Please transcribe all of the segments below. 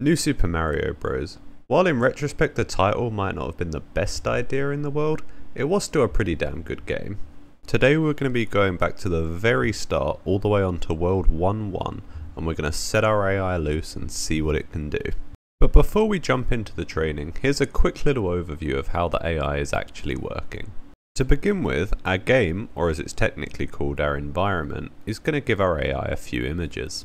New Super Mario Bros. While in retrospect the title might not have been the best idea in the world, it was still a pretty damn good game. Today we're going to be going back to the very start all the way on to World 1-1 and we're going to set our AI loose and see what it can do. But before we jump into the training, here's a quick little overview of how the AI is actually working. To begin with, our game, or as it's technically called our environment, is going to give our AI a few images.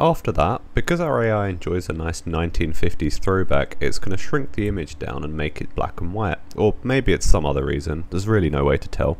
After that, because our AI enjoys a nice 1950s throwback, it's going to shrink the image down and make it black and white. Or maybe it's some other reason, there's really no way to tell.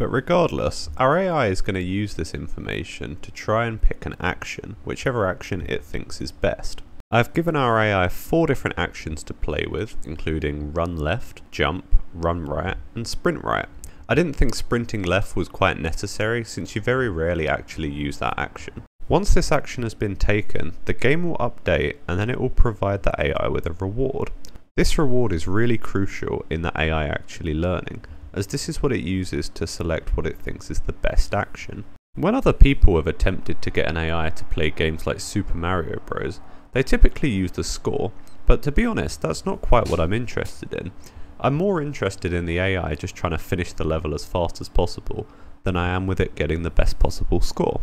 But regardless, our AI is going to use this information to try and pick an action, whichever action it thinks is best. I've given our AI four different actions to play with, including run left, jump, run right, and sprint right. I didn't think sprinting left was quite necessary since you very rarely actually use that action. Once this action has been taken, the game will update and then it will provide the AI with a reward. This reward is really crucial in the AI actually learning, as this is what it uses to select what it thinks is the best action. When other people have attempted to get an AI to play games like Super Mario Bros, they typically use the score, but to be honest, that's not quite what I'm interested in. I'm more interested in the AI just trying to finish the level as fast as possible than I am with it getting the best possible score.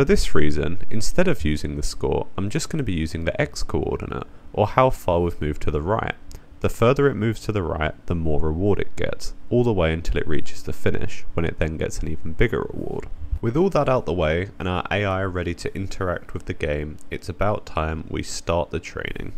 For this reason, instead of using the score, I'm just going to be using the x coordinate, or how far we've moved to the right. The further it moves to the right, the more reward it gets, all the way until it reaches the finish, when it then gets an even bigger reward. With all that out the way, and our AI ready to interact with the game, it's about time we start the training.